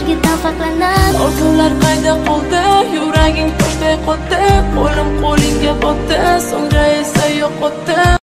sevgidan farqlanar orzular paydo qoldi yuraging toshday qotdi o'lim qo'lingga botdi so'ng